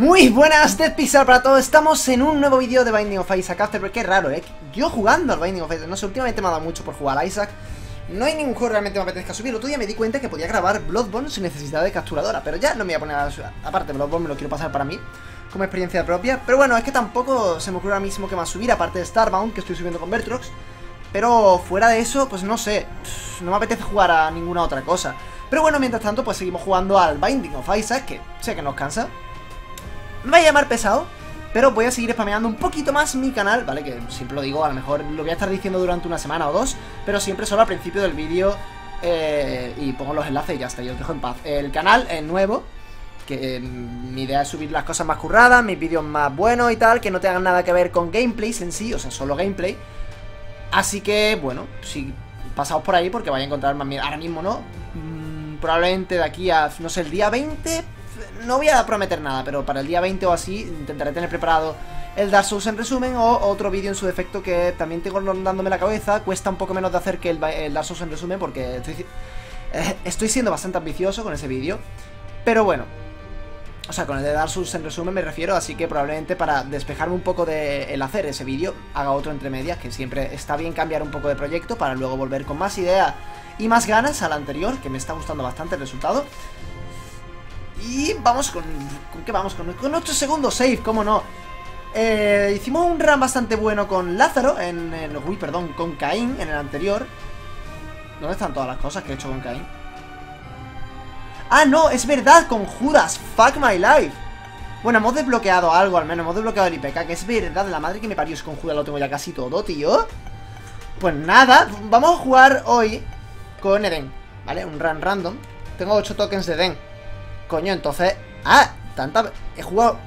Muy buenas, Dead Pixel para todos, estamos en un nuevo vídeo de Binding of Isaac After, pero qué raro, ¿eh? Yo jugando al Binding of Isaac, no sé, últimamente me ha dado mucho por jugar a Isaac. No hay ningún juego realmente me apetezca subir, el otro día me di cuenta que podía grabar Bloodborne sin necesidad de capturadora Pero ya no me voy a poner a... aparte Bloodborne me lo quiero pasar para mí, como experiencia propia. Pero bueno, es que tampoco se me ocurre ahora mismo que más subir, aparte de Starbound, que estoy subiendo con Vertrox Pero fuera de eso, pues no sé, no me apetece jugar a ninguna otra cosa. Pero bueno, mientras tanto, pues seguimos jugando al Binding of Isaac, que sé que nos cansa me va a llamar pesado, pero voy a seguir spameando un poquito más mi canal, ¿vale? Que siempre lo digo, a lo mejor lo voy a estar diciendo durante una semana o dos, pero siempre solo al principio del vídeo eh, y pongo los enlaces y ya está, yo os dejo en paz. El canal es nuevo, que eh, mi idea es subir las cosas más curradas, mis vídeos más buenos y tal, que no tengan nada que ver con gameplays en sí, o sea, solo gameplay. Así que, bueno, si pasaos por ahí porque vais a encontrar más Ahora mismo no, mm, probablemente de aquí a, no sé, el día 20 no voy a prometer nada, pero para el día 20 o así intentaré tener preparado el Dark Souls en resumen o otro vídeo en su defecto que también tengo dándome la cabeza. Cuesta un poco menos de hacer que el, el Dark Souls en resumen porque estoy, eh, estoy siendo bastante ambicioso con ese vídeo. Pero bueno, o sea, con el de Dark Souls en resumen me refiero, así que probablemente para despejarme un poco de el hacer ese vídeo, haga otro entre medias, que siempre está bien cambiar un poco de proyecto para luego volver con más idea y más ganas al anterior, que me está gustando bastante el resultado. Y vamos con... ¿Con qué vamos? Con, con 8 segundos save, cómo no. Eh, hicimos un run bastante bueno con Lázaro en el... Uy, perdón, con Caín en el anterior. ¿Dónde están todas las cosas que he hecho con Caín? Ah, no, es verdad, con Judas. Fuck my life. Bueno, hemos desbloqueado algo al menos, hemos desbloqueado el IPK, que es verdad, la madre que me parió es con Judas lo tengo ya casi todo, tío. Pues nada, vamos a jugar hoy con Eden, ¿vale? Un run random. Tengo 8 tokens de Eden. Coño, entonces... ¡Ah! Tanta... He jugado...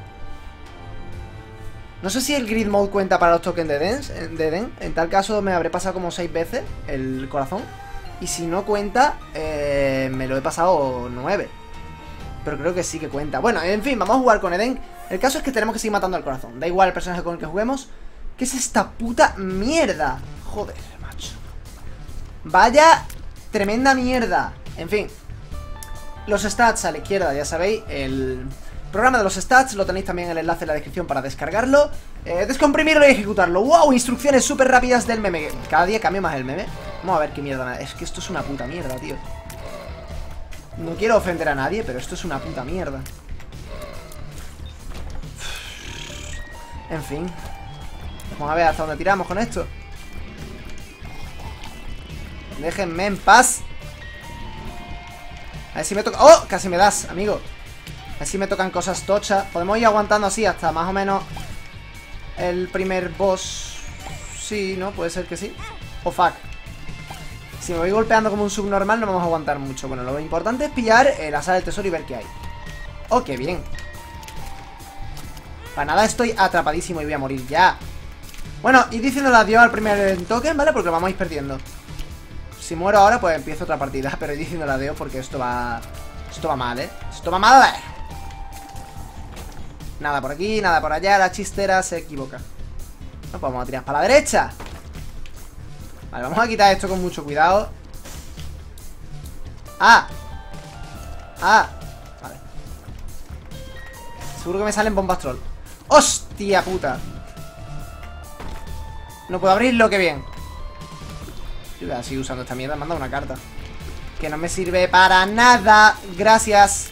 No sé si el grid mode cuenta para los tokens de Den. De En tal caso me habré pasado como 6 veces el corazón. Y si no cuenta, eh, me lo he pasado 9. Pero creo que sí que cuenta. Bueno, en fin, vamos a jugar con Eden. El caso es que tenemos que seguir matando al corazón. Da igual el personaje con el que juguemos. ¿Qué es esta puta mierda? Joder, macho. Vaya tremenda mierda. En fin, los stats a la izquierda, ya sabéis, el programa de los stats, lo tenéis también en el enlace en la descripción para descargarlo. Eh, Descomprimirlo y ejecutarlo. ¡Wow! Instrucciones súper rápidas del meme. Cada día cambia más el meme. Vamos a ver qué mierda Es que esto es una puta mierda, tío. No quiero ofender a nadie, pero esto es una puta mierda. En fin. Vamos a ver hasta dónde tiramos con esto. Déjenme en paz a ver si me toca... ¡Oh! Casi me das, amigo. A ver si me tocan cosas tochas. Podemos ir aguantando así hasta más o menos El primer boss. Sí, ¿no? Puede ser que sí. Oh, fuck. Si me voy golpeando como un subnormal no vamos a aguantar mucho. Bueno, lo importante es pillar eh, la sala del tesoro y ver qué hay. Oh, qué bien. Para nada estoy atrapadísimo y voy a morir ya. Bueno, y diciéndole adiós al primer token, ¿vale? Porque lo vamos a ir perdiendo si muero ahora, pues empiezo otra partida Pero diciendo la deo porque esto va... Esto va mal, ¿eh? Esto va mal Nada por aquí, nada por allá La chistera se equivoca No, a tirar para la derecha Vale, vamos a quitar esto con mucho cuidado ¡Ah! ¡Ah! Vale Seguro que me salen bombas troll ¡Hostia puta! No puedo abrirlo, qué bien yo usando esta mierda. Manda una carta. Que no me sirve para nada. Gracias.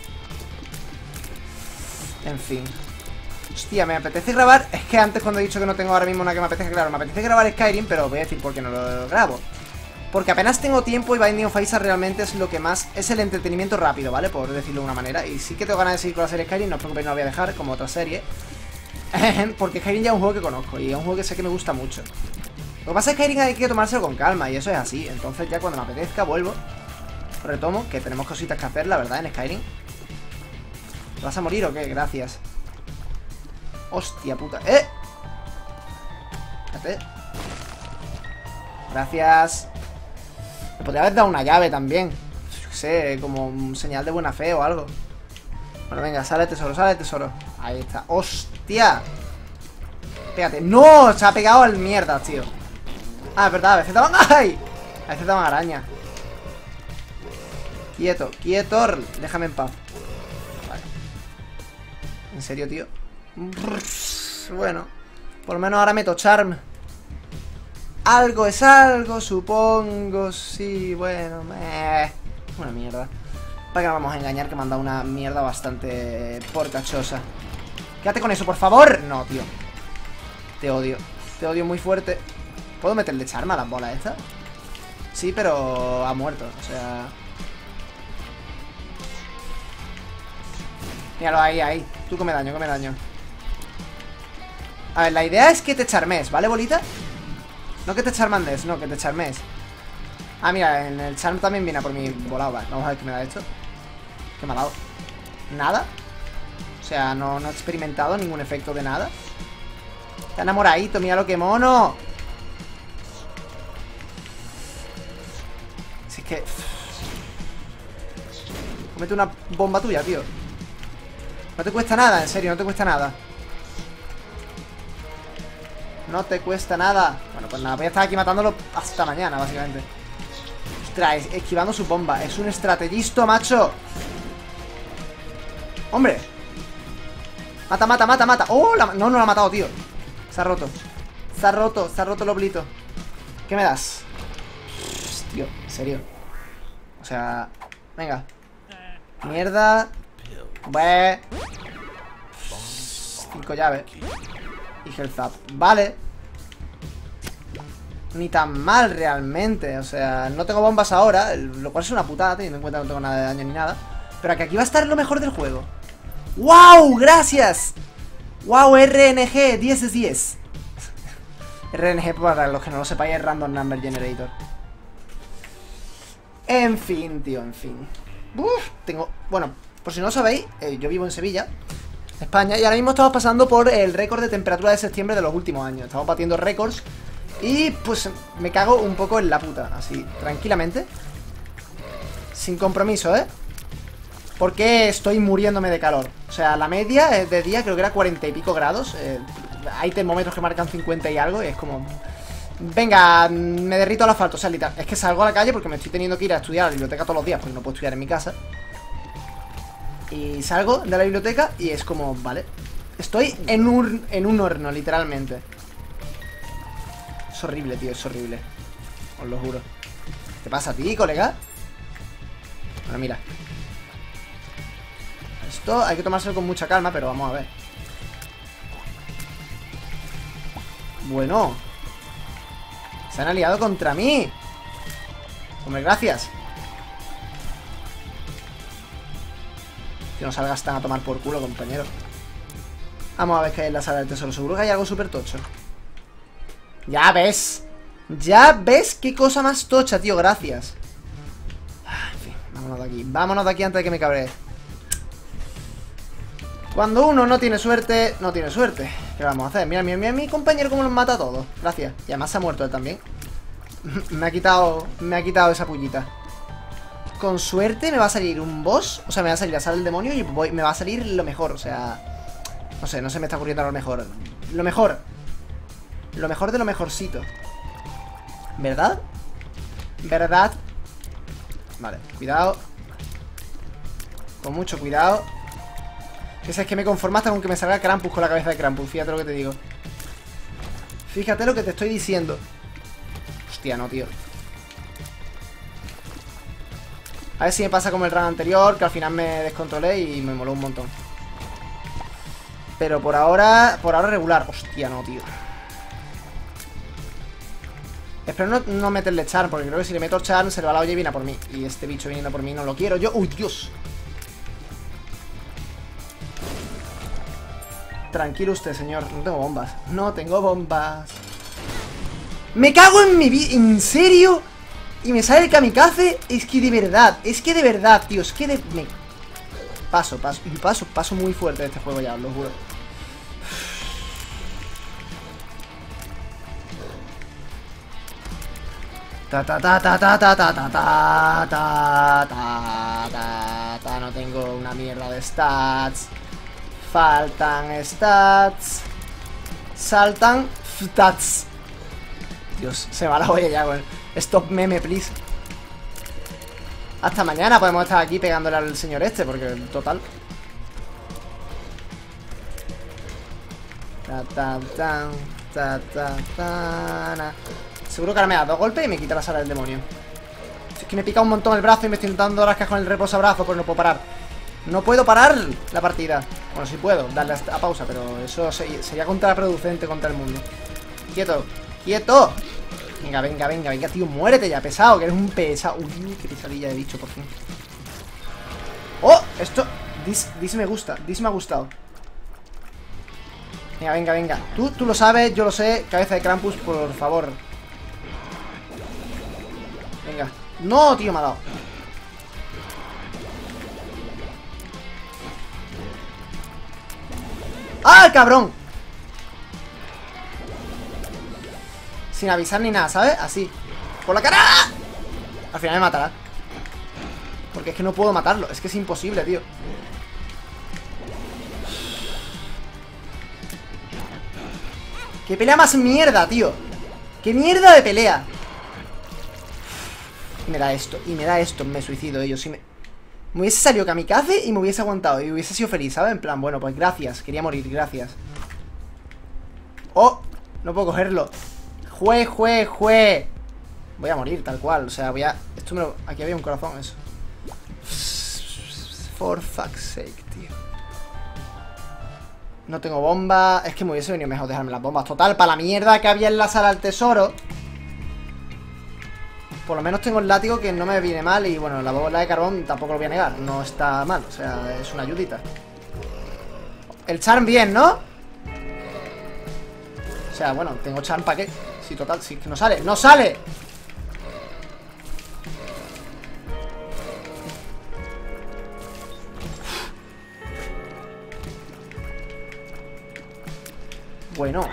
En fin. Hostia, me apetece grabar. Es que antes cuando he dicho que no tengo ahora mismo una que me apetece, claro, me apetece grabar Skyrim, pero voy a decir por qué no lo grabo. Porque apenas tengo tiempo y Binding of Isaac realmente es lo que más... Es el entretenimiento rápido, ¿vale? Por decirlo de una manera. Y sí que tengo ganas de seguir con la serie Skyrim, no os preocupéis, no lo voy a dejar como otra serie. Porque Skyrim ya es un juego que conozco y es un juego que sé que me gusta mucho. Lo que pasa es que hay que tomárselo con calma y eso es así. Entonces ya cuando me apetezca vuelvo. Retomo, que tenemos cositas que hacer, la verdad, en Skyrim. ¿Te vas a morir o qué? Gracias. Hostia puta. ¡Eh! Espérate. Gracias. Me podría haber dado una llave también. Yo sé, como un señal de buena fe o algo. Bueno, venga, sale tesoro, sale tesoro. Ahí está. ¡Hostia! Pégate. ¡No! Se ha pegado al mierda, tío. Ah, es verdad, a veces daban... ¡Ay! A veces daban araña Quieto, quieto Déjame en paz Vale ¿En serio, tío? Bueno, por lo menos ahora meto charm. Algo es algo, supongo. Sí, bueno, meh. Una mierda. Para que no vamos a engañar que me han dado una mierda bastante porcachosa. Quédate con eso, por favor. No, tío. Te odio. Te odio muy fuerte. ¿Puedo meterle charma a las bolas estas? Sí, pero ha muerto. O sea... Míralo ahí, ahí. Tú come daño, come daño. A ver, la idea es que te charmes, ¿vale, bolita? No que te charmandes, no, que te charmes. Ah, mira, en el charm también viene por mi volado. vamos a ver qué me da esto. ¿Qué dado? ¿Nada? O sea, no, no he experimentado ningún efecto de nada. Está enamoradito, mira lo que mono. Que... Comete una bomba tuya, tío. No te cuesta nada, en serio, no te cuesta nada. No te cuesta nada. Bueno, pues nada, voy a estar aquí matándolo hasta mañana, básicamente. Ostras, esquivando su bomba. Es un estrategista, macho. ¡Hombre! Mata, mata, mata, mata. ¡Oh! No, no lo ha matado, tío. Se ha roto. Se ha roto, se ha roto el oblito. ¿Qué me das? Tío, en serio. O sea... Venga. Mierda. Bue. Cinco llaves. Y health up. Vale. Ni tan mal realmente. O sea, no tengo bombas ahora. Lo cual es una putada, teniendo en cuenta que no tengo nada de daño ni nada. Pero que aquí va a estar lo mejor del juego. ¡Wow! ¡Gracias! ¡Wow! RNG 10 es 10. RNG, para los que no lo sepáis, es Random Number Generator. En fin, tío, en fin. Tengo... Bueno, por si no lo sabéis, eh, yo vivo en Sevilla, España, y ahora mismo estamos pasando por el récord de temperatura de septiembre de los últimos años. Estamos batiendo récords y pues me cago un poco en la puta, así, tranquilamente. Sin compromiso, ¿eh? Porque estoy muriéndome de calor. O sea, la media de día creo que era 40 y pico grados. Eh, hay termómetros que marcan 50 y algo y es como... Venga, me derrito al asfalto, o sea, literal. Es que salgo a la calle porque me estoy teniendo que ir a estudiar a la biblioteca todos los días porque no puedo estudiar en mi casa. Y salgo de la biblioteca y es como, vale Estoy en un, en un horno, literalmente Es horrible, tío, es horrible Os lo juro ¿Qué pasa a ti, colega? Bueno, mira Esto hay que tomárselo con mucha calma, pero vamos a ver Bueno Se han aliado contra mí Hombre, gracias Que no salgas tan a tomar por culo, compañero. Vamos a ver qué hay en la sala del tesoro. Seguro que hay algo súper tocho. Ya ves. Ya ves qué cosa más tocha, tío. Gracias. Ah, en fin, vámonos de aquí. Vámonos de aquí antes de que me cabree. Cuando uno no tiene suerte, no tiene suerte. ¿Qué vamos a hacer? Mira, mira, mira mi compañero cómo los mata a todos. Gracias. Y además se ha muerto él también. me ha quitado. Me ha quitado esa pullita. Con suerte me va a salir un boss O sea, me va a salir la sala del demonio y me va a salir lo mejor O sea, no sé, no se me está ocurriendo lo mejor Lo mejor Lo mejor de lo mejorcito ¿Verdad? ¿Verdad? Vale, cuidado Con mucho cuidado Que es que me conformaste con que me salga Krampus con la cabeza de Krampus Fíjate lo que te digo Fíjate lo que te estoy diciendo Hostia, no, tío A ver si me pasa como el run anterior, que al final me descontrolé y me moló un montón. Pero por ahora, por ahora regular. Hostia, no, tío. Espero no, no meterle charm, porque creo que si le meto charm se le va la olla y viene a por mí. Y este bicho viniendo por mí no lo quiero yo. ¡Uy, Dios! Tranquilo usted, señor. No tengo bombas. No tengo bombas. ¡Me cago en mi vida! ¿En serio? Y me sale el kamikaze, es que de verdad, es que de verdad, tío, es que de... Paso, paso, paso, paso muy fuerte de este juego ya, os lo juro. Ta ta ta ta ta ta ta ta ta ta ta ta no tengo una mierda de stats. Faltan stats. Saltan stats. Dios, se va la olla ya, güey. Stop meme, please. Hasta mañana podemos estar aquí pegándole al señor este, porque total. Ta, ta, ta, ta, ta, na. Seguro que ahora me da dos golpes y me quita la sala del demonio. Es que me pica un montón el brazo y me estoy intentando rascar con el reposabrazo, pero no puedo parar. No puedo parar la partida. Bueno, sí puedo, darle a pausa, pero eso sería contraproducente contra el mundo. Quieto, quieto. Venga, venga, venga, venga, tío, muérete ya, pesado, que eres un pesado. Uy, qué pesadilla he dicho, por fin. ¡Oh! Esto... Dis me gusta, dis me ha gustado. Venga, venga, venga. Tú, tú lo sabes, yo lo sé. Cabeza de Krampus, por favor. Venga. No, tío, me ha dado. ¡Ah, cabrón! Sin avisar ni nada, ¿sabes? Así ¡Por la cara! Al final me matará Porque es que no puedo matarlo Es que es imposible, tío ¡Qué pelea más mierda, tío! ¡Qué mierda de pelea! Y me da esto, y me da esto Me suicido ellos, si me... Me hubiese salido kamikaze y me hubiese aguantado Y hubiese sido feliz, ¿sabes? En plan, bueno, pues gracias Quería morir, gracias ¡Oh! No puedo cogerlo Jue, jue, jue. Voy a morir tal cual. O sea, voy a... Esto me lo... Aquí había un corazón, eso. For fuck's sake, tío. No tengo bomba. Es que me hubiese venido mejor dejarme las bombas. Total, para la mierda que había en la sala del tesoro. Por lo menos tengo el látigo que no me viene mal. Y bueno, la bola de carbón tampoco lo voy a negar. No está mal. O sea, es una ayudita. El charm bien, ¿no? O sea, bueno, tengo charm para qué total, sí, que no sale ¡No sale! Bueno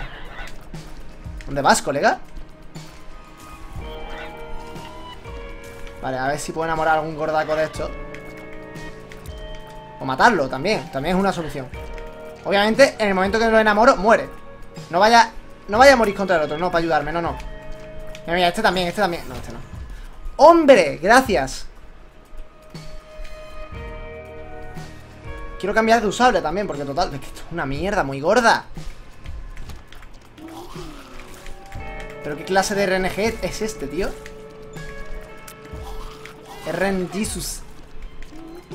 ¿Dónde vas, colega? Vale, a ver si puedo enamorar a algún gordaco de esto O matarlo también También es una solución. Obviamente, en el momento que lo enamoro, muere. No vaya no vaya a morir contra el otro, no, para ayudarme, no, no. Mira, mira, este también, este también. No, este no. ¡Hombre! Gracias. Quiero cambiar de usable también Porque total, es que esto es una mierda muy gorda. ¿Pero qué clase de RNG es este, tío? RN Jesus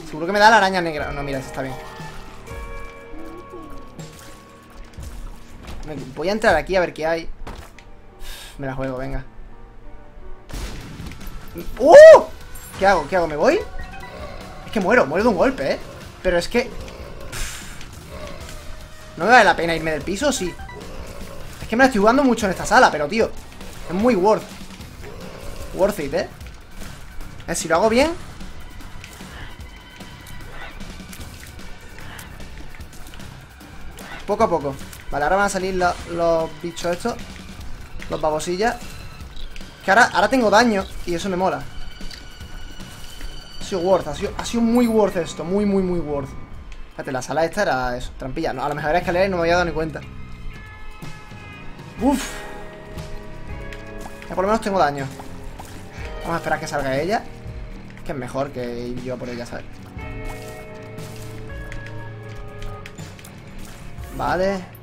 Seguro que me da la araña negra No, mira, este está bien Voy a entrar aquí a ver qué hay Me la juego, venga ¡Uh! ¿Qué hago? ¿Qué hago? ¿Me voy? Es que muero, muero de un golpe, ¿eh? Pero es que... ¿No me vale la pena irme del piso? Sí Es que me la estoy jugando mucho en esta sala Pero, tío, es muy worth Worth it, ¿eh? Es si lo hago bien. Poco a poco. Vale, ahora van a salir los bichos estos. Los babosillas. Que ahora, ahora tengo daño Y eso me mola. Ha sido worth, ha sido, ha sido muy worth esto. Muy, muy, muy worth. Fíjate, la sala esta era eso, trampilla. No, A lo mejor era escalera y no me había dado ni cuenta. Uf. Ya por lo menos tengo daño. Vamos a esperar que salga ella Que es mejor que ir yo por ella, ¿sabes? Vale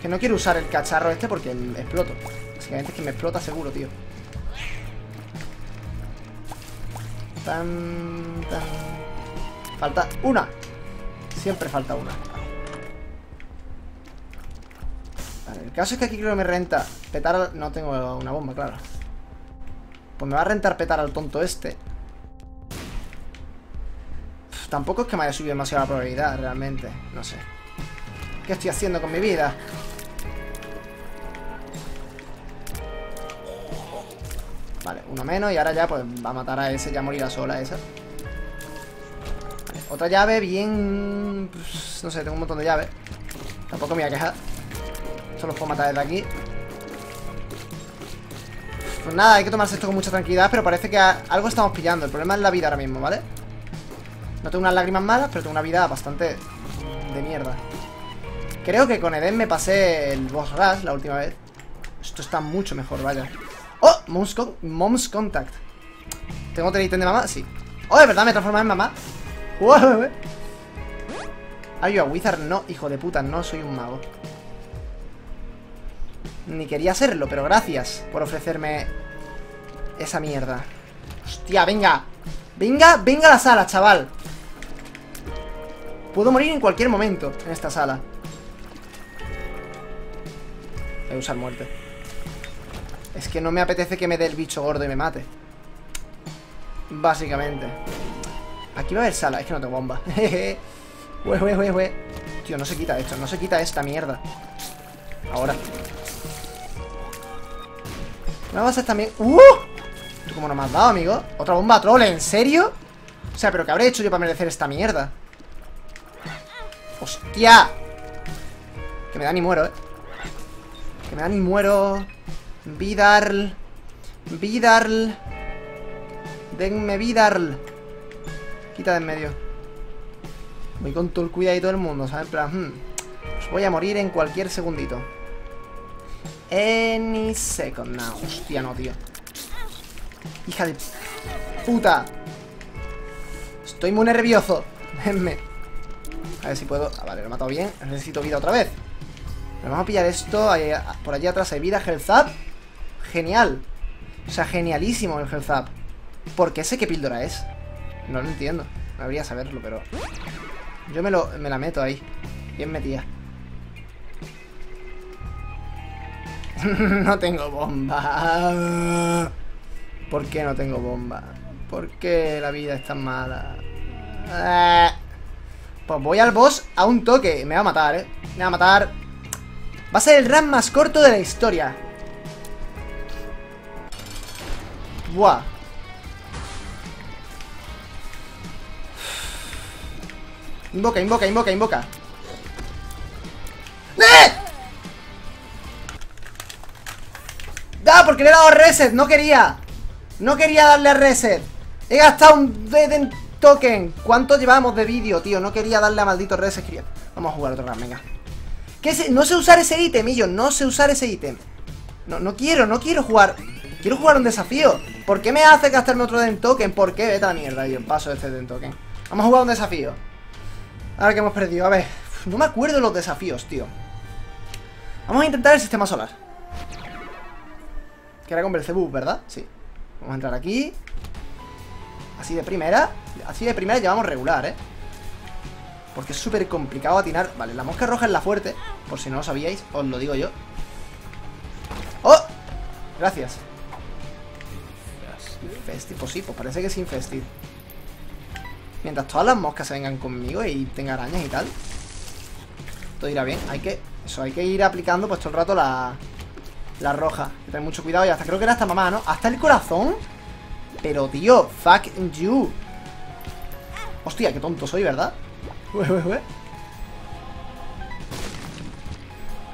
Que no quiero usar el cacharro este porque exploto. Básicamente es que me explota seguro, tío. Falta una. Siempre falta una. El caso es que aquí creo que me renta petar... No tengo una bomba, claro. Pues me va a rentar petar al tonto este. Tampoco es que me haya subido demasiada probabilidad, realmente. No sé. ¿Qué estoy haciendo con mi vida? Vale, uno menos y ahora ya pues va a matar a ese, ya morirá sola esa. otra llave bien... No sé, tengo un montón de llaves. Tampoco me voy a quejar. Los puedo matar desde aquí. Pues nada, hay que tomarse esto con mucha tranquilidad, pero parece que algo estamos pillando. El problema es la vida ahora mismo, ¿vale? No tengo unas lágrimas malas, pero tengo una vida bastante de mierda. Creo que con Eden me pasé el boss rush la última vez. Esto está mucho mejor, vaya. ¡Oh! Mom's, Contact. ¿Tengo otro ítem de mamá? Sí. ¡Oh, de verdad me transforma en mamá! ¡Wow! ¿Are you a wizard? No, hijo de puta, no soy un mago. Ni quería serlo, pero gracias por ofrecerme esa mierda. Hostia, venga. Venga, venga a la sala, chaval. Puedo morir en cualquier momento en esta sala. Voy a usar muerte. Es que no me apetece que me dé el bicho gordo y me mate. Básicamente. Aquí va a haber sala. Es que no tengo bomba. Hue. Tío, no se quita esto. No se quita esta mierda. Ahora. Una base también... ¡Uh! ¿Cómo no me has dado, amigo? Otra bomba troll, ¿en serio? O sea, ¿pero qué habré hecho yo para merecer esta mierda? ¡Hostia! Que me da ni muero, ¿eh? Que me da ni muero Vidarl Vidarl Denme Vidarl Quita de en medio Voy con todo el cuidadito del mundo, ¿sabes? En plan, hmm, Os voy a morir en cualquier segundito Any second now Hostia, no, tío Hija de puta Estoy muy nervioso a ver si puedo... Ah, vale, lo he matado bien. Necesito vida otra vez. vamos a pillar esto. por allí atrás hay vida. Health Up. Genial. O sea, genialísimo el Health Up. ¿Por qué sé qué píldora es? No lo entiendo. Debería saberlo, pero... Yo me, lo, me la meto ahí. Bien metida. no tengo bomba. ¿Por qué no tengo bomba? ¿Por qué la vida es tan mala? Ah. Pues voy al boss a un toque. Me va a matar, ¿eh? Me va a matar. Va a ser el run más corto de la historia. Buah. Invoca, invoca, invoca, invoca. Le he dado reset. No quería. No quería darle a reset. He gastado un dead token. ¿Cuánto llevamos de vídeo, tío? No quería darle a maldito reset. Vamos a jugar otro round, venga. ¿Qué No sé usar ese ítem, Millo. No sé usar ese ítem. No, no quiero, no quiero jugar. Quiero jugar un desafío. ¿Por qué me hace gastarme otro Den Token? ¿Por qué? Vete a la mierda, yo paso este Den Token. Vamos a jugar un desafío. Ahora que hemos perdido. A ver, no me acuerdo de los desafíos, tío. Vamos a intentar el sistema solar. Que era con Belzebub, ¿verdad? Sí. Vamos a entrar aquí. Así de primera. Así de primera llevamos regular, ¿eh? Porque es súper complicado atinar. Vale, la mosca roja es la fuerte. Por si no lo sabíais, os lo digo yo. ¡Oh! Gracias. Infested, pues sí, pues parece que es infested. Mientras todas las moscas se vengan conmigo y tenga arañas y tal. Todo irá bien. Hay que... Eso, hay que ir aplicando pues todo el rato la... La roja. Hay que tener mucho cuidado y hasta creo que era hasta mamá, ¿no? Hasta el corazón. Pero, tío, fuck you. Hostia, qué tonto soy, ¿verdad?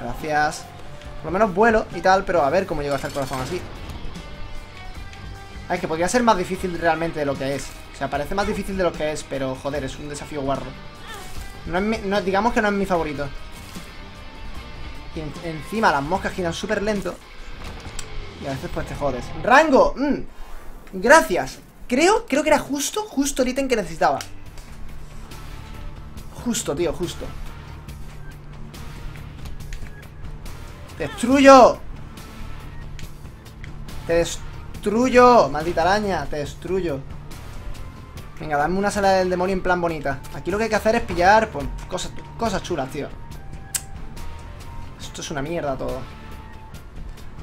Gracias. Por lo menos vuelo y tal, pero a ver cómo llego hasta el corazón así. Ay, que podría ser más difícil realmente de lo que es. O sea, parece más difícil de lo que es, pero joder, es un desafío guarro. No digamos que no es mi favorito. Y encima las moscas giran súper lento. Y a veces pues te jodes. ¡Rango! Mm. Gracias. Creo, creo que era justo, justo el ítem que necesitaba. Justo, tío, justo. ¡Te destruyo! ¡Te destruyo! Maldita araña, te destruyo. Venga, dame una sala del demonio en plan bonita. Aquí lo que hay que hacer es pillar pues, cosas, cosas chulas, tío. Esto es una mierda todo.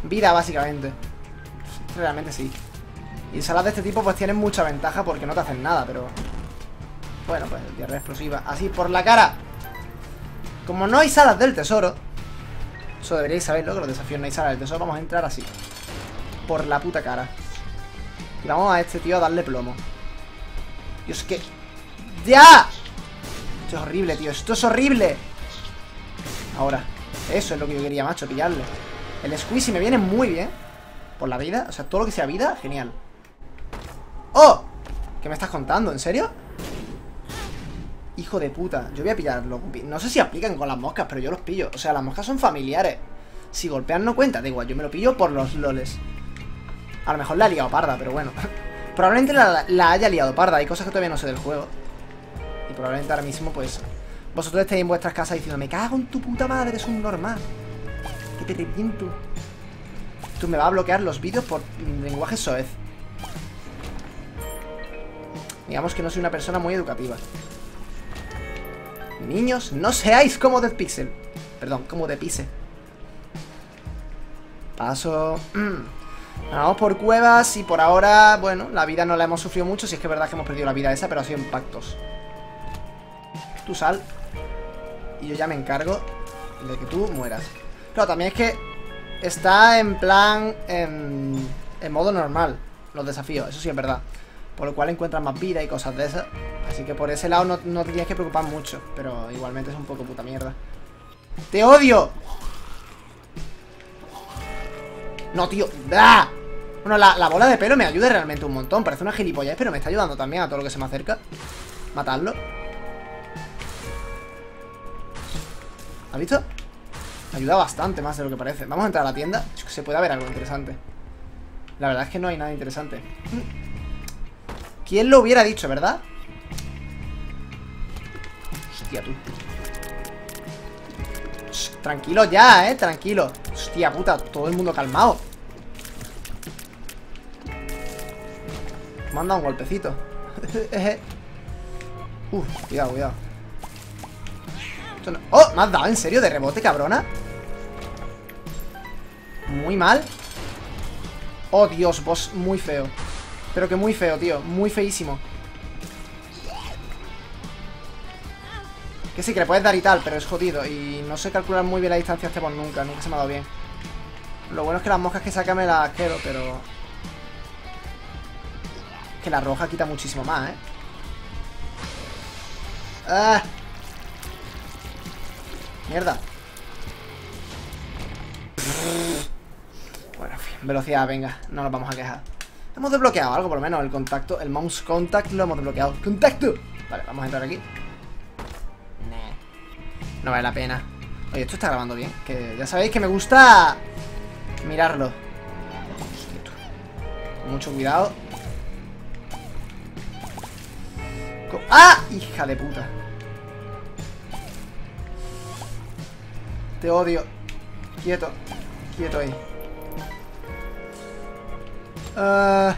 Vida, básicamente. Realmente sí. Y salas de este tipo pues tienen mucha ventaja porque no te hacen nada, pero... Bueno, pues diarrea explosiva. Así, por la cara. Como no hay salas del tesoro... Eso deberíais saberlo, que los desafíos no hay salas del tesoro. Vamos a entrar así. Por la puta cara. Y vamos a este tío a darle plomo. Dios, que... ¡Ya! Esto es horrible, tío. Esto es horrible. Ahora. Eso es lo que yo quería, macho, pillarle. El squeeze me viene muy bien. Por la vida. O sea, todo lo que sea vida, genial. ¡Oh! ¿Qué me estás contando? ¿En serio? Hijo de puta. Yo voy a pillarlo. No sé si aplican con las moscas, pero yo los pillo. O sea, las moscas son familiares. Si golpean no cuenta, da igual. Yo me lo pillo por los loles. A lo mejor la he liado parda, pero bueno. Probablemente la, la haya liado parda. Hay cosas que todavía no sé del juego. Y probablemente ahora mismo, pues... Vosotros estéis en vuestras casas diciendo Me cago en tu puta madre, eres un normal. Que te reviento. Tú me vas a bloquear los vídeos por lenguaje soez. Digamos que no soy una persona muy educativa. Niños, no seáis como Dead Pixel. Perdón, como de Pise. Paso. Vamos por cuevas y por ahora, bueno, la vida no la hemos sufrido mucho. Si es que es verdad que hemos perdido la vida esa, pero ha sido impactos. Tú sal. Y yo ya me encargo de que tú mueras. Pero también es que está en plan. En, en modo normal. Los desafíos, eso sí es verdad. Por lo cual encuentras más vida y cosas de esas. Así que por ese lado no, no te tienes que preocupar mucho. Pero igualmente es un poco puta mierda. ¡Te odio! No, tío. ¡Ah! Bueno, la, bola de pelo me ayuda realmente un montón. Parece una gilipollez, pero me está ayudando también a todo lo que se me acerca. Matarlo. ¿Has visto? Ayuda bastante más de lo que parece. Vamos a entrar a la tienda. Se puede haber algo interesante. La verdad es que no hay nada interesante. ¿Quién lo hubiera dicho, verdad? Hostia, tú. tranquilo ya, eh, tranquilo. Hostia puta, todo el mundo calmado. Dado un golpecito. Uf, cuidado, cuidado. ¡Oh! ¿Me has dado en serio de rebote, cabrona? Muy mal. Oh, Dios, boss muy feo. Pero que muy feo, tío. Muy feísimo. Que sí, que le puedes dar y tal, pero es jodido. Y no sé calcular muy bien la distancia este por nunca. Nunca se me ha dado bien. Lo bueno es que las moscas que saca me las quedo, pero... Que la roja quita muchísimo más, ¿eh? ¡Ah! Mierda. Bueno, velocidad, venga. No nos vamos a quejar. Hemos desbloqueado algo, por lo menos. El contacto, el mouse contact lo hemos desbloqueado. ¡Contacto! Vale, vamos a entrar aquí. No vale la pena. Oye, esto está grabando bien. Que ya sabéis que me gusta mirarlo. Mucho cuidado. ¡Ah! Hija de puta. Te odio. Quieto. Quieto ahí. Uh,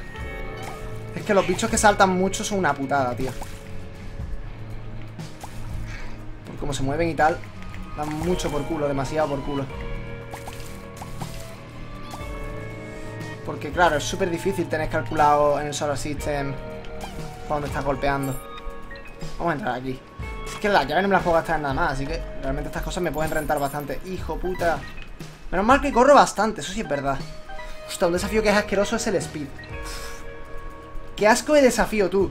es que los bichos que saltan mucho son una putada, tío. como se mueven y tal, dan mucho por culo, demasiado por culo. Porque claro, es súper difícil tener calculado en el Solar System cuando estás golpeando. Vamos a entrar aquí. Es que la llave no me la puedo gastar nada más, así que realmente estas cosas me pueden rentar bastante. Hijo puta. Menos mal que corro bastante, eso sí es verdad. Hostia, un desafío que es asqueroso es el speed. Qué asco de desafío, tú.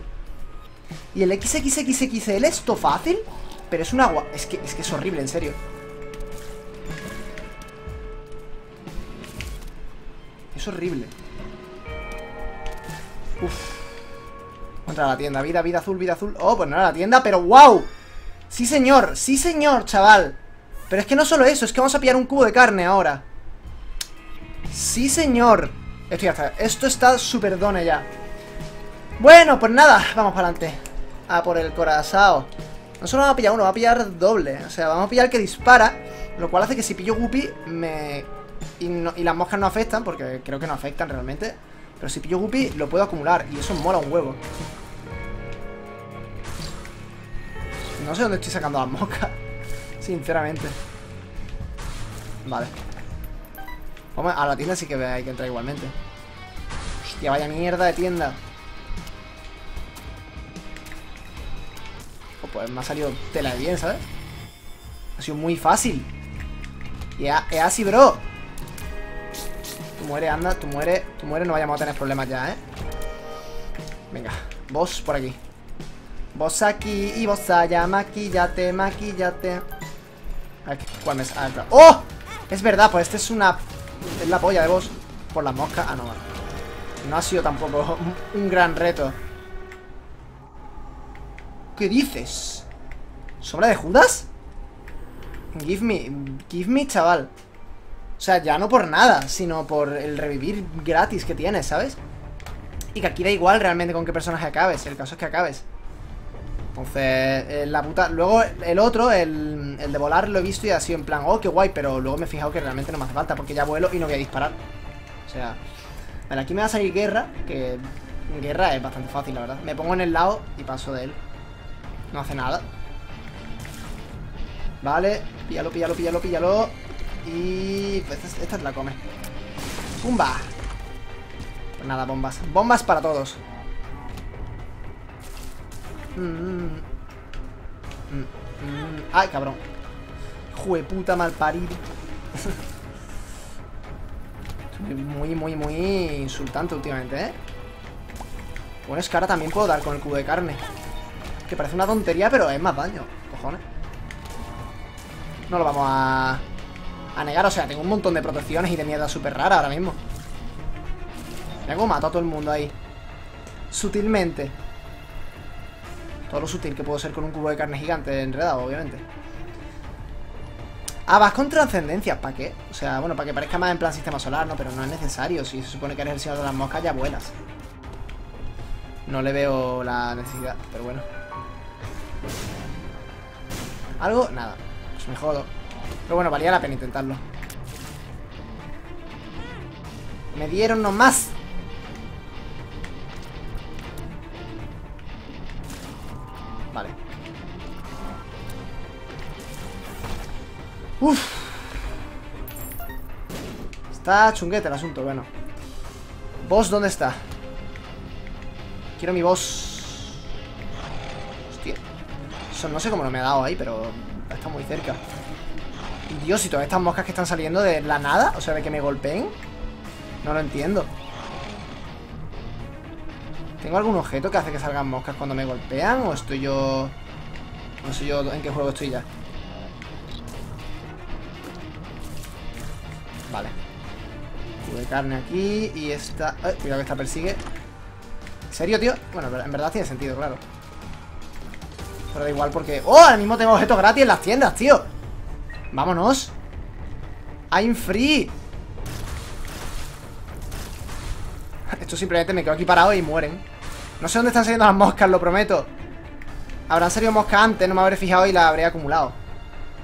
¿Y el XXXXL esto fácil? Pero es un agua... Es que, es que es horrible, en serio. Es horrible. Uf. Contra la tienda. Vida, vida azul, vida azul. Oh, pues no era la tienda, pero ¡wow! Sí, señor. Sí, señor, chaval. Pero es que no solo eso. Es que vamos a pillar un cubo de carne ahora. Sí, señor. Esto ya está. Esto está done ya. Bueno, pues nada. Vamos para adelante. A por el corazón. No solo vamos a pillar uno, va a pillar doble. O sea, vamos a pillar el que dispara. Lo cual hace que si pillo Guppy me... Y, las moscas no afectan, porque creo que no afectan realmente. Pero si pillo Guppy lo puedo acumular. Y eso mola un huevo. No sé dónde estoy sacando las moscas. Sinceramente. Vale. Vamos a la tienda sí que hay que entrar igualmente. Hostia, vaya mierda de tienda. pues me ha salido tela de bien, ¿sabes? Ha sido muy fácil. Y es así, bro. Tú mueres, anda, tú mueres, tú mueres, no vayamos a tener problemas ya, ¿eh? Venga, vos por aquí. Vos aquí y vos allá, maquillate, maquillate. ¿cuál me ah, ¡Oh! Es verdad, pues este es una... Es la polla de vos. Por las moscas. Ah, no, No ha sido tampoco un gran reto. ¿Qué dices? ¿Sobra de Judas? Give me, give me, chaval O sea, ya no por nada Sino por el revivir gratis que tienes, ¿sabes? Y que aquí da igual realmente con qué personaje acabes. El caso es que acabes. Entonces, eh, la puta... Luego el otro, el, el de volar, lo he visto y ha sido en plan, oh, qué guay, pero luego me he fijado que realmente no me hace falta porque ya vuelo y no voy a disparar. O sea... Vale, aquí me va a salir guerra, que guerra es bastante fácil, la verdad. Me pongo en el lado y paso de él. No hace nada. Vale, píllalo, píllalo, píllalo, píllalo. Y... Pues esta, esta la come. ¡Pumba! Pues nada, bombas. Bombas para todos. Ay, cabrón. Jueputa mal parido. muy, muy, muy insultante últimamente, ¿eh? Bueno, es que ahora también puedo dar con el cubo de carne. Que parece una tontería, pero es más daño. Cojones. No lo vamos a... A negar, o sea, tengo un montón de protecciones y de mierda súper rara ahora mismo. Mira cómo mato a todo el mundo ahí. Sutilmente. Todo lo sutil que puedo ser con un cubo de carne gigante enredado, obviamente. Ah, vas con trascendencia, ¿para qué? O sea, bueno, para que parezca más en plan sistema solar, ¿no? Pero no es necesario, si se supone que eres el señor de las moscas ya vuelas No le veo la necesidad, pero bueno ¿Algo? Nada, pues me jodo Pero bueno, valía la pena intentarlo Me dieron nomás Uf Está chunguete el asunto, bueno ¿Boss dónde está? Quiero mi boss Hostia Eso no sé cómo lo me ha dado ahí, pero Está muy cerca Y Dios, y todas estas moscas que están saliendo de la nada O sea, de que me golpeen No lo entiendo ¿Tengo algún objeto que hace que salgan moscas cuando me golpean? ¿O estoy yo...? No sé yo en qué juego estoy ya carne aquí Y esta... Eh, cuidado que esta persigue. ¿En serio, tío? Bueno, en verdad tiene sentido, claro. Pero da igual porque... ¡Oh! Ahora mismo tengo objetos gratis en las tiendas, tío. Vámonos. I'm free. Esto simplemente me quedo aquí parado y mueren. No sé dónde están saliendo las moscas, lo prometo. Habrán salido moscas antes, no me habré fijado y las habré acumulado.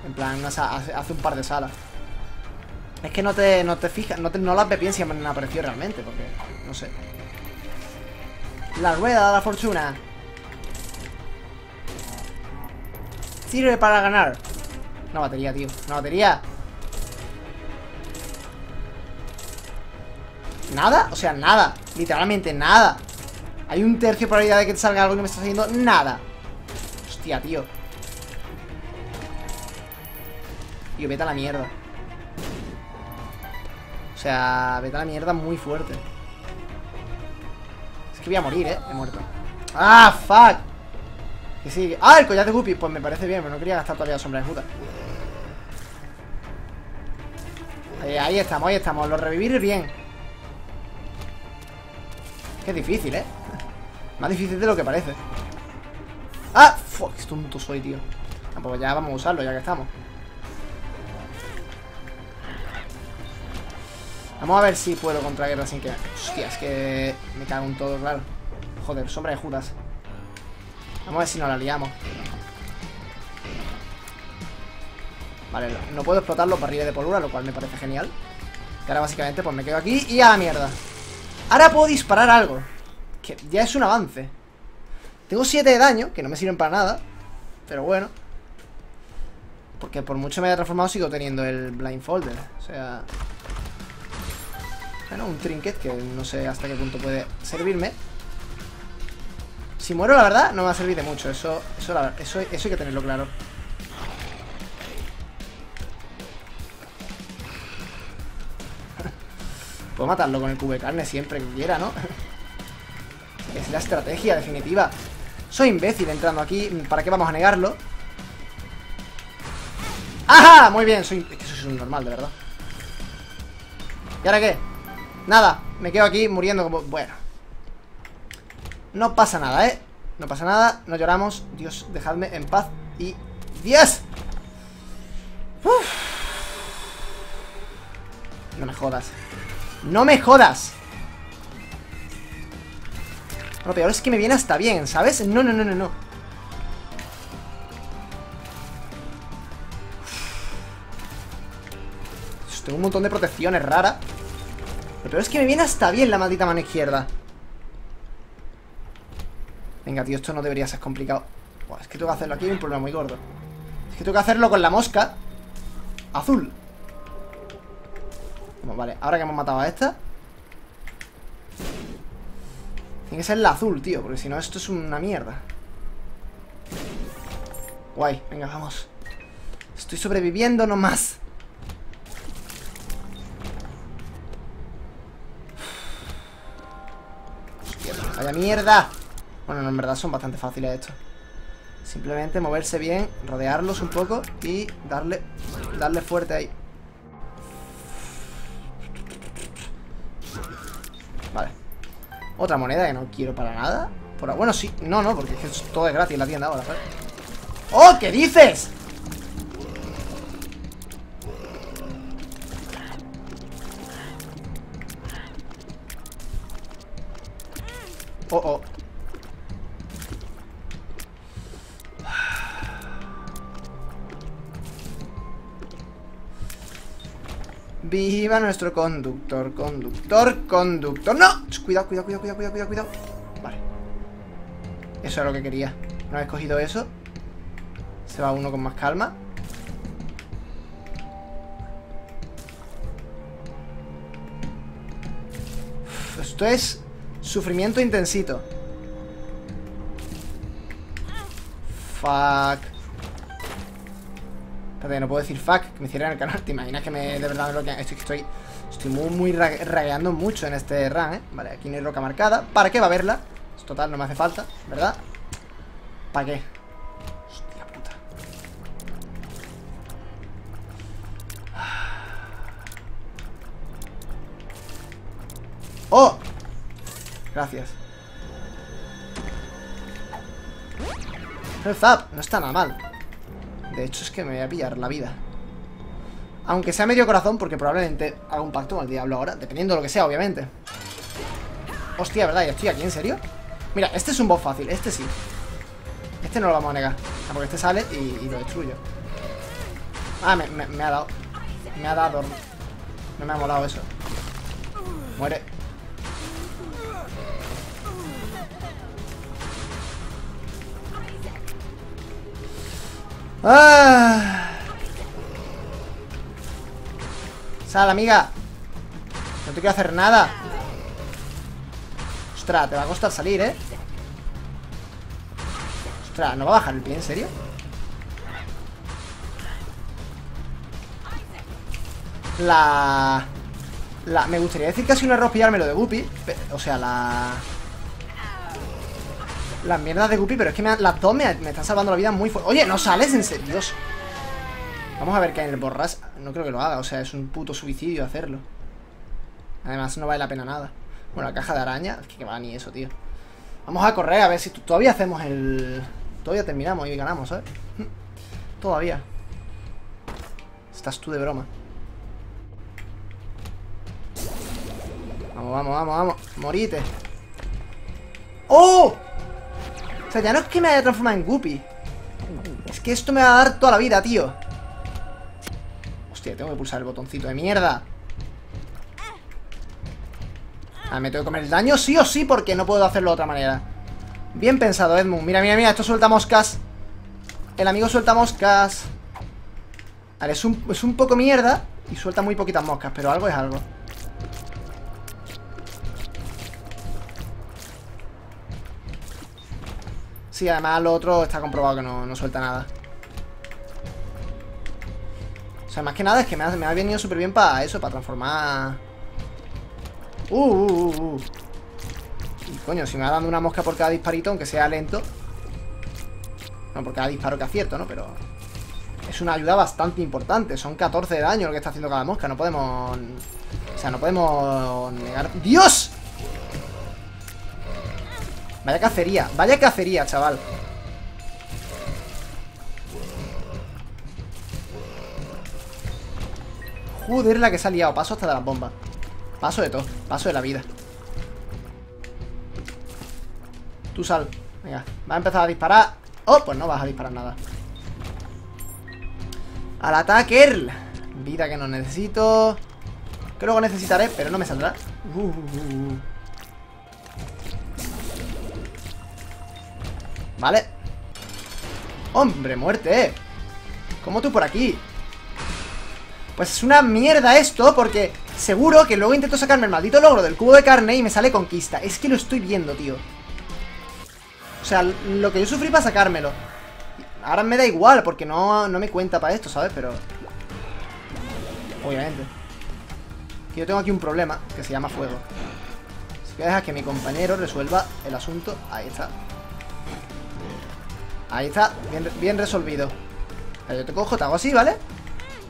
En plan, hace un par de salas Es que no te, no te fijas, no, no las ve bien si me han aparecido realmente Porque, no sé. La rueda de la fortuna. Sirve para ganar. Una batería, tío, una batería. ¿Nada? O sea, nada. Literalmente nada. Hay un tercio probabilidad de que te salga algo que me está saliendo Nada. Hostia, tío. Tío, vete a la mierda sea, vete a la mierda muy fuerte Es que voy a morir, eh He muerto ¡Ah, fuck! Que sigue ¡Ah, el collar de Guppy! Pues me parece bien, pero no quería gastar todavía sombra de puta Ahí estamos, ahí estamos Lo revivir bien Qué difícil, ¿eh? Más difícil de lo que parece ¡Ah! Fuck, qué tonto soy, tío ah, Pues ya vamos a usarlo, ya que estamos Vamos a ver si puedo contra guerra sin que... Hostia, es que me cago en todo, claro. Joder, sombra de Judas. Vamos a ver si nos la liamos. Vale, no puedo explotarlo para arriba de polvura Lo cual me parece genial. Que ahora básicamente pues me quedo aquí y a la mierda. Ahora puedo disparar algo Que ya es un avance. Tengo 7 de daño, que no me sirven para nada Pero bueno. Porque por mucho me haya transformado Sigo teniendo el blindfolder O sea... Bueno, un trinket que no sé hasta qué punto puede servirme Si muero, la verdad, no me va a servir de mucho Eso, eso, eso, eso hay que tenerlo claro Puedo matarlo con el cubo de carne siempre que quiera, ¿no? es la estrategia definitiva. Soy imbécil entrando aquí. ¿Para qué vamos a negarlo? ¡Ajá! Muy bien, soy... Es que soy un normal, de verdad. ¿Y ahora qué? Nada, me quedo aquí muriendo como... Bueno. No pasa nada, ¿eh? No pasa nada, no lloramos. Dios, dejadme en paz y... ¡Dios! Uf. No me jodas. ¡No me jodas! Lo peor es que me viene hasta bien, ¿sabes? No, no, no, no, no. Tengo un montón de protecciones raras. Peor es que me viene hasta bien la maldita mano izquierda. Venga, tío, esto no debería ser complicado. es que tengo que hacerlo aquí, hay un problema muy gordo. Es que tengo que hacerlo con la mosca azul. vale, ahora que hemos matado a esta Tiene que ser la azul, tío Porque si no, esto es una mierda Guay, venga, vamos Estoy sobreviviendo nomás Mierda Bueno, no, en verdad son bastante fáciles estos Simplemente moverse bien, rodearlos un poco Y darle, darle fuerte ahí Vale Otra moneda que no quiero para nada Por, Bueno, sí, no, no, porque es que todo es gratis en la tienda ahora, ¿sabes? ¡Oh! ¿Qué dices? Nuestro conductor, conductor, conductor. ¡No! Cuidado, cuidado, cuidado, cuidado, cuidado, cuidado. Vale. Eso es lo que quería. Una vez cogido eso Se va uno con más calma. Esto es Sufrimiento intensito. Fuck no puedo decir fuck, que me cierren el canal. ¿Te imaginas que me de verdad me bloquean? Estoy, estoy, muy, muy ragueando mucho en este run, ¿eh? Vale, aquí no hay roca marcada. ¿Para qué va a verla? Total, no me hace falta, ¿verdad? ¿Para qué? Hostia puta. ¡Oh! Gracias. El Zap, no está nada mal. De hecho, es que me voy a pillar la vida. Aunque sea medio corazón, porque probablemente haga un pacto con el diablo ahora. Dependiendo de lo que sea, obviamente. Hostia, ¿verdad? ¿Ya estoy aquí? ¿En serio? Mira, este es un boss fácil. Este sí. Este no lo vamos a negar. Porque este sale y, lo destruyo. Ah, me, me ha dado. Me ha dado. No me ha molado eso. Muere. ¡Ah! Sal, amiga No te quiero hacer nada Ostras, te va a costar salir, ¿eh? Ostras, ¿no va a bajar el pie? ¿En serio? La... La... Me gustaría decir casi un error pillármelo de Guppy O sea, la... Las mierdas de Guppy, pero es que las dos me, están salvando la vida muy fuerte. Oye, no sales en serio. Vamos a ver qué hay en el borras. No creo que lo haga, o sea, es un puto suicidio hacerlo. Además, no vale la pena nada. Bueno, la caja de araña, es que va ni eso, tío. Vamos a correr a ver si todavía hacemos el... Todavía terminamos y ganamos, ¿sabes? Todavía. Estás tú de broma. Vamos, vamos, vamos, vamos. Morite. ¡Oh! Sea, ya no es que me haya transformado en Guppy. Es que esto me va a dar toda la vida, tío. Hostia, tengo que pulsar el botoncito de mierda. Ah, me tengo que comer el daño sí o sí porque no puedo hacerlo de otra manera. Bien pensado, Edmund. Mira, mira, mira, esto suelta moscas. El amigo suelta moscas. Vale, es un, es un poco mierda y suelta muy poquitas moscas, pero algo es algo. Sí, además lo otro está comprobado que no, suelta nada. O sea, más que nada es que me ha, venido súper bien para eso, para transformar... Uh, uh, uh, uh. Y coño, si me va dando una mosca por cada disparito, aunque sea lento. No, por cada disparo que acierto, ¿no? Pero... Es una ayuda bastante importante. Son 14 de daño lo que está haciendo cada mosca. No podemos... O sea, no podemos negar... ¡Dios! Vaya cacería, vaya cacería, chaval Joder, la que se ha liado Paso hasta de las bombas Paso de todo, paso de la vida Tú sal. Venga, va a empezar a disparar. Oh, pues no vas a disparar nada. Al ataque. Vida que no necesito. Que luego necesitaré, pero no me saldrá. Uh, uh, uh, vale. Hombre, muerte. ¿Cómo tú por aquí? Pues es una mierda esto, porque seguro que luego intento sacarme el maldito logro del cubo de carne y me sale conquista. Es que lo estoy viendo, tío. O sea, lo que yo sufrí para sacármelo. Ahora me da igual, porque no, no me cuenta para esto, ¿sabes? Pero... Obviamente. Yo tengo aquí un problema, que se llama fuego. Así que deja que mi compañero resuelva el asunto. Ahí está. Ahí está, bien, bien resolvido. Yo te cojo, te hago así, ¿vale?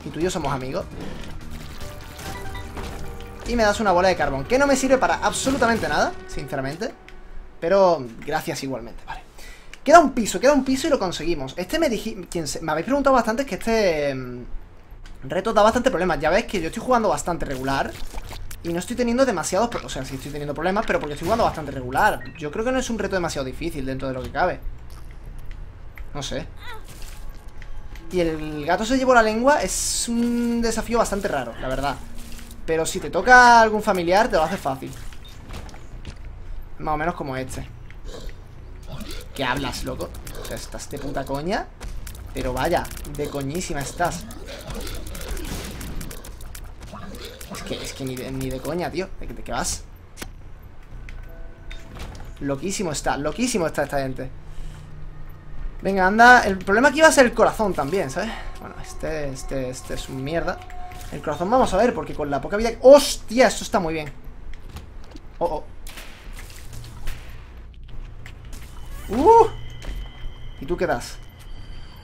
Y tú y yo somos amigos. Y me das una bola de carbón Que no me sirve para absolutamente nada Sinceramente. Pero gracias igualmente, vale. Queda un piso, queda un piso y lo conseguimos. Este me dije... Me habéis preguntado bastante que este... Mm, reto da bastante problemas. Ya veis que yo estoy jugando bastante regular Y no estoy teniendo demasiados... O sea, sí estoy teniendo problemas Pero porque estoy jugando bastante regular. Yo creo que no es un reto demasiado difícil dentro de lo que cabe No sé y el gato se llevó la lengua es un desafío bastante raro, la verdad. Pero si te toca algún familiar, te lo hace fácil. Más o menos como este. ¿Qué hablas, loco? O sea, estás de puta coña. Pero vaya, de coñísima estás. Es que, es que ni de, ni de coña, tío. ¿De, ¿De qué vas? Loquísimo está, loquísimo está esta gente. Venga, anda. El problema aquí va a ser el corazón también, ¿sabes? Bueno, este, este, este es un mierda. El corazón vamos a ver, porque con la poca vida... ¡Hostia! Esto está muy bien. Oh, oh. ¡Uh! ¿Y tú qué das?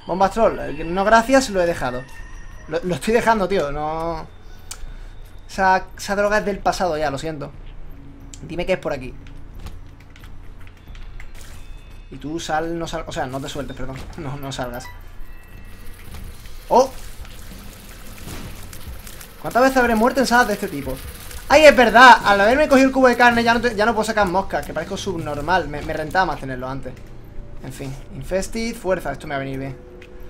Bombas troll. No gracias, lo he dejado. Lo, estoy dejando, tío. No... Esa, esa droga es del pasado ya, lo siento. Dime qué es por aquí. Y tú sal, no sal... O sea, no te sueltes, perdón. No, no salgas. ¡Oh! ¿Cuántas veces habré muerto en salas de este tipo? ¡Ay, es verdad! Al haberme cogido el cubo de carne ya no, ya no puedo sacar moscas, que parezco subnormal. Me, me, rentaba más tenerlo antes. En fin. Infested, fuerza. Esto me va a venir bien.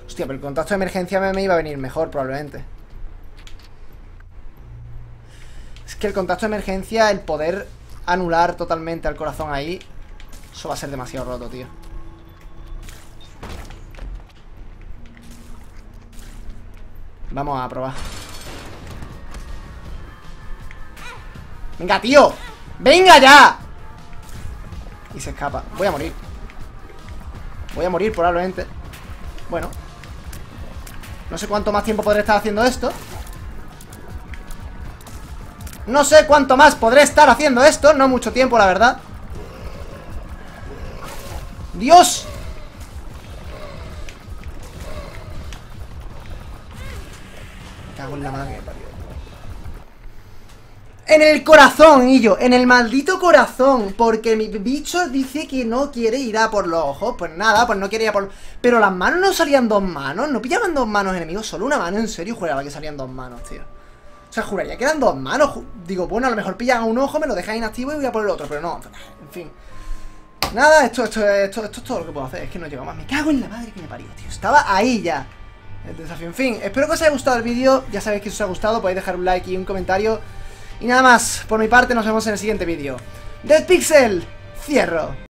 Hostia, pero el contacto de emergencia me, me iba a venir mejor, probablemente. Es que el contacto de emergencia, el poder anular totalmente al corazón ahí eso va a ser demasiado roto, tío. Vamos a probar. ¡Venga, tío! ¡Venga ya! Y se escapa. Voy a morir. Voy a morir probablemente. Bueno. No sé cuánto más tiempo podré estar haciendo esto. No sé cuánto más podré estar haciendo esto. No mucho tiempo, la verdad ¡Dios! Me cago en la madre. En el corazón, yo, en el maldito corazón Porque mi bicho dice que no quiere ir a por los ojos Pues nada, pues no quiere ir a por... Pero las manos no salían dos manos No pillaban dos manos enemigos, solo una mano En serio, juraba que salían dos manos, tío O sea, juraría que eran dos manos Digo, bueno, a lo mejor pillan un ojo, me lo dejan inactivo y voy a por el otro Pero no, en fin Nada, esto, esto, esto, esto es todo lo que puedo hacer. Es que no llego más. Me cago en la madre que me parió, tío. Estaba ahí ya. El desafío. En fin, espero que os haya gustado el vídeo. Ya sabéis que si os ha gustado, podéis dejar un like y un comentario. Y nada más. Por mi parte, nos vemos en el siguiente vídeo. Dead Pixel. Cierro.